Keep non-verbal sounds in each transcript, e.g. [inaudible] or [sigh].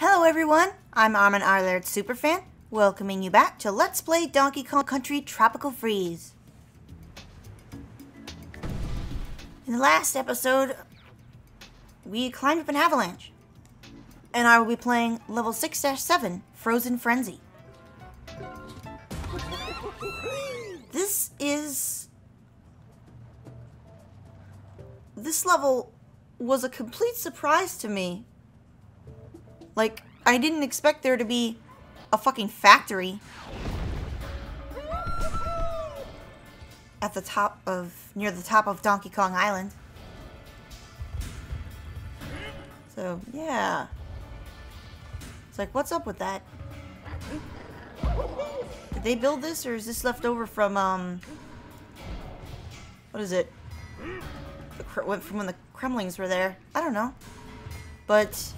Hello everyone, I'm Armin Arlert Superfan, welcoming you back to Let's Play Donkey Kong Country Tropical Freeze. In the last episode, we climbed up an avalanche, and I will be playing level 6-7, Frozen Frenzy. This is... This level was a complete surprise to me. Like, I didn't expect there to be a fucking factory at the top of, near the top of Donkey Kong Island. So, yeah. It's like, what's up with that? Did they build this, or is this left over from, um... What is it? The, from when the Kremlings were there. I don't know. But...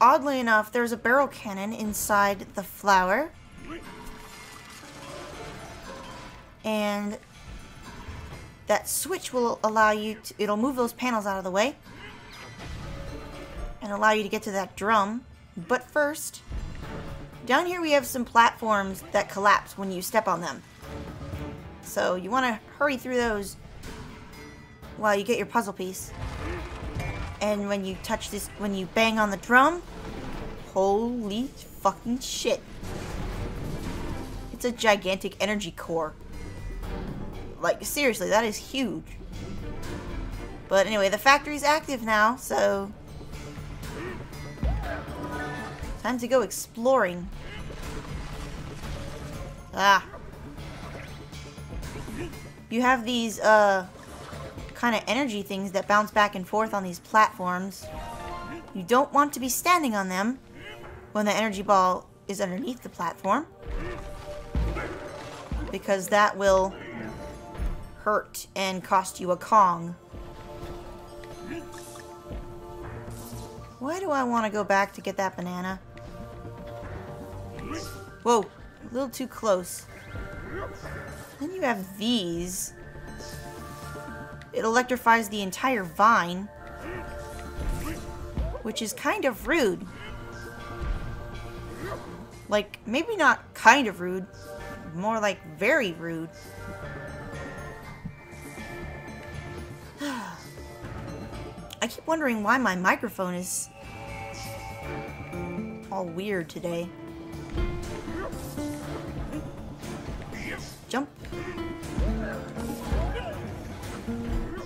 Oddly enough, there's a barrel cannon inside the flower. And that switch will allow you to, it'll move those panels out of the way and allow you to get to that drum. But first, down here we have some platforms that collapse when you step on them. So you want to hurry through those while you get your puzzle piece. And when you touch this, when you bang on the drum, holy fucking shit. It's a gigantic energy core. Like, seriously, that is huge. But anyway, the factory's active now, so... Time to go exploring. Ah. You have these, uh, kind of energy things that bounce back and forth on these platforms. You don't want to be standing on them when the energy ball is underneath the platform. Because that will hurt and cost you a Kong. Why do I want to go back to get that banana? Whoa, a little too close. Then you have these. It electrifies the entire vine. Which is kind of rude. Like, maybe not kind of rude. More like very rude. [sighs] I keep wondering why my microphone is all weird today.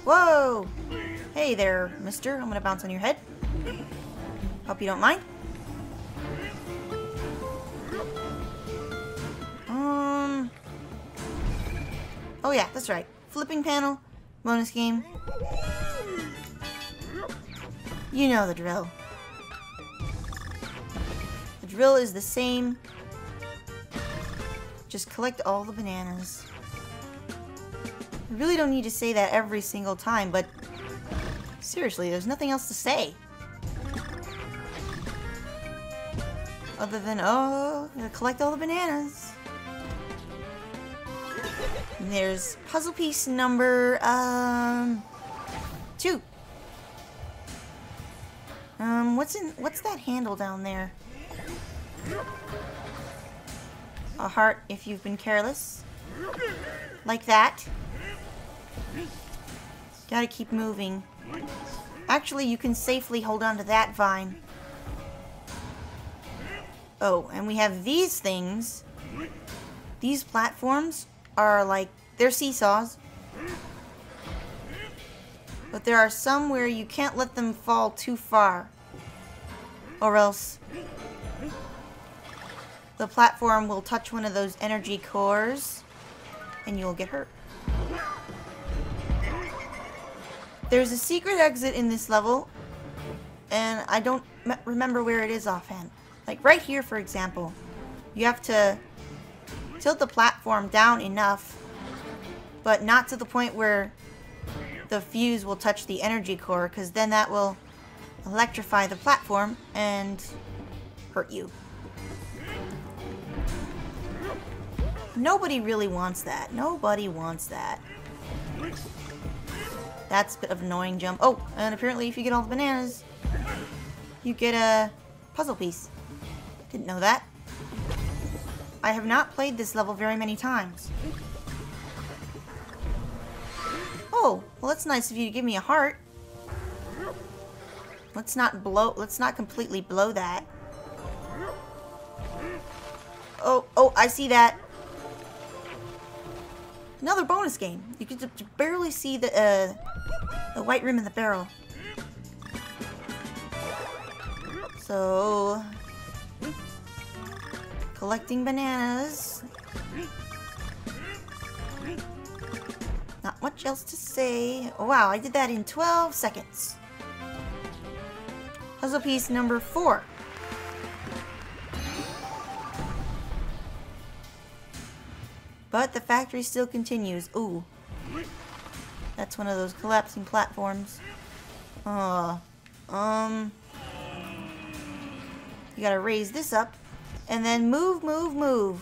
Whoa! Hey there, mister. I'm gonna bounce on your head. Hope you don't mind. Um... Oh yeah, that's right. Flipping panel, bonus game. You know the drill. The drill is the same. Just collect all the bananas. I really don't need to say that every single time, but seriously, there's nothing else to say. Other than, oh, collect all the bananas. And there's puzzle piece number, um, two. Um, what's in, what's that handle down there? A heart if you've been careless. Like that. Gotta keep moving. Actually, you can safely hold on to that vine. Oh, and we have these things. These platforms are like, they're seesaws. But there are some where you can't let them fall too far. Or else the platform will touch one of those energy cores and you'll get hurt. There's a secret exit in this level and I don't remember where it is offhand. Like right here, for example, you have to tilt the platform down enough, but not to the point where the fuse will touch the energy core, because then that will electrify the platform and hurt you. Nobody really wants that. Nobody wants that. That's a bit of an annoying jump. Oh, and apparently if you get all the bananas, you get a puzzle piece. Didn't know that. I have not played this level very many times. Oh, well that's nice of you to give me a heart. Let's not blow, let's not completely blow that. Oh, oh, I see that. Another bonus game. You can barely see the, uh, the white rim in the barrel. So, collecting bananas. Not much else to say. Oh, wow, I did that in 12 seconds. Puzzle piece number four. But the factory still continues. Ooh. That's one of those collapsing platforms. Uh, um... You gotta raise this up. And then move, move, move.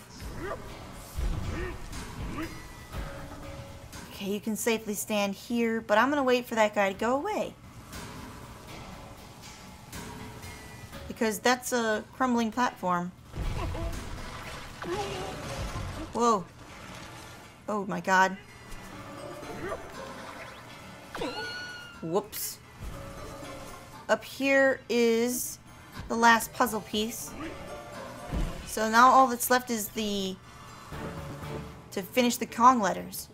Okay, you can safely stand here, but I'm gonna wait for that guy to go away. Because that's a crumbling platform. Whoa. Oh my god. Whoops. Up here is the last puzzle piece. So now all that's left is the... to finish the Kong letters.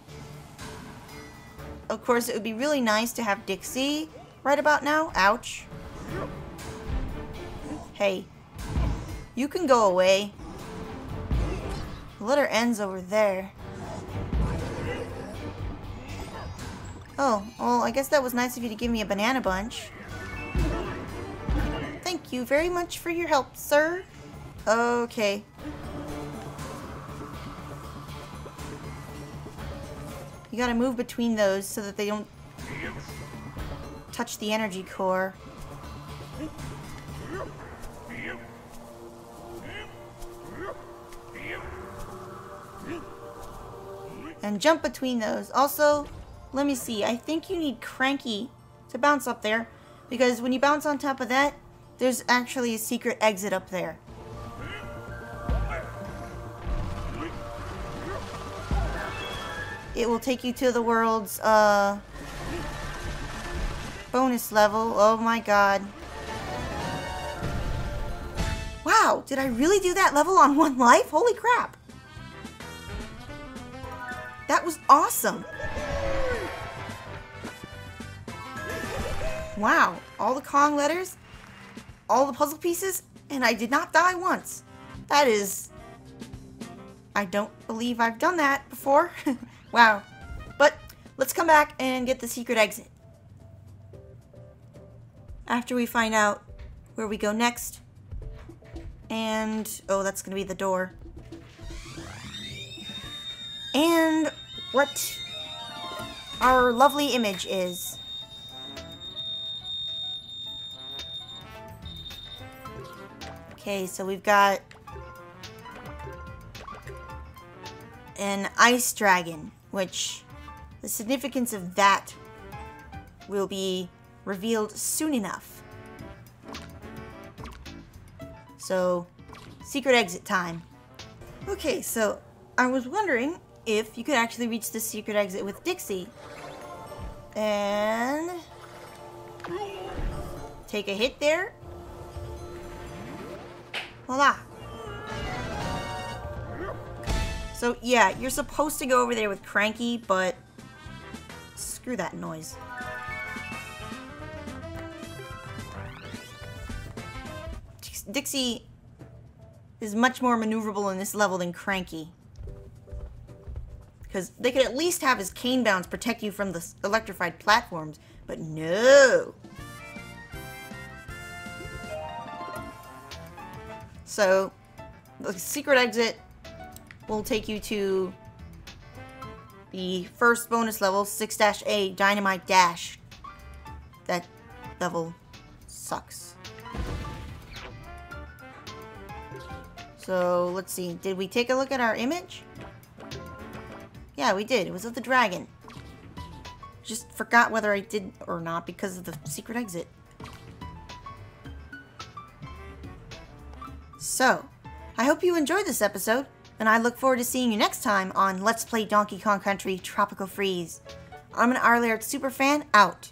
Of course, it would be really nice to have Dixie right about now. Ouch. Hey. You can go away. The letter ends over there. Oh, well, I guess that was nice of you to give me a banana bunch. Thank you very much for your help, sir. Okay. You gotta move between those so that they don't touch the energy core. And jump between those. Also, let me see. I think you need Cranky to bounce up there. Because when you bounce on top of that, there's actually a secret exit up there. It will take you to the world's, uh, bonus level. Oh my god. Wow, did I really do that level on [laughs] one life? Holy crap. That was awesome. Wow, all the Kong letters, all the puzzle pieces, and I did not die once. That is... I don't believe I've done that before. [laughs] wow. But let's come back and get the secret exit. After we find out where we go next. And, oh, that's going to be the door. And what our lovely image is. Okay, so we've got an ice dragon, which the significance of that will be revealed soon enough. So, secret exit time. Okay, so I was wondering if you could actually reach the secret exit with Dixie. And take a hit there So, yeah, you're supposed to go over there with Cranky, but screw that noise. Dixie is much more maneuverable in this level than Cranky. Because they could at least have his cane bounce protect you from the electrified platforms, but no! So, the secret exit will take you to the first bonus level, 6-A Dynamite Dash. That level sucks. So, let's see. Did we take a look at our image? Yeah, we did. It was of the dragon. Just forgot whether I did or not because of the secret exit. So, I hope you enjoyed this episode, and I look forward to seeing you next time on Let's Play Donkey Kong Country Tropical Freeze. I'm an Arlert superfan, out.